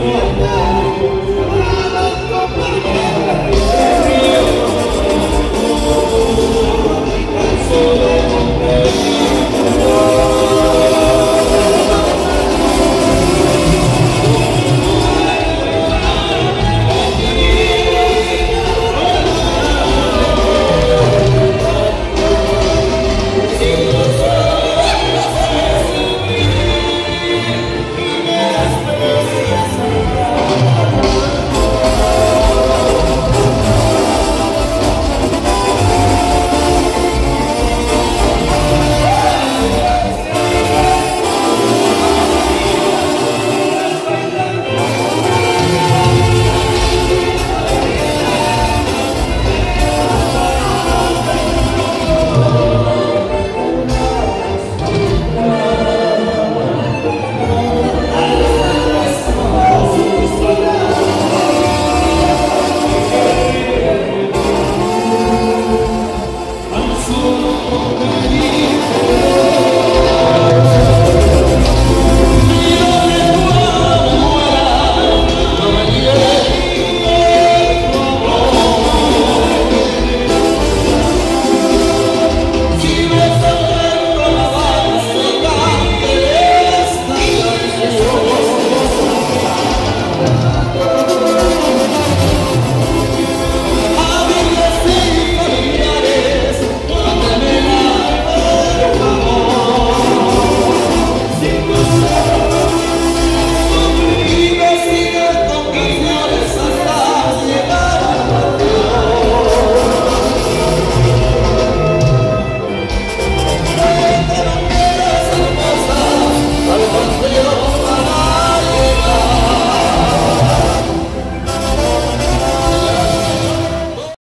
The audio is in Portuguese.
Whoa. Santo.